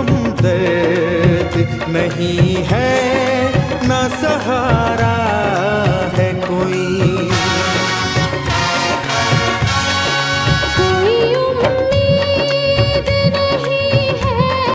कोई हमदर्द नहीं है ना सहारा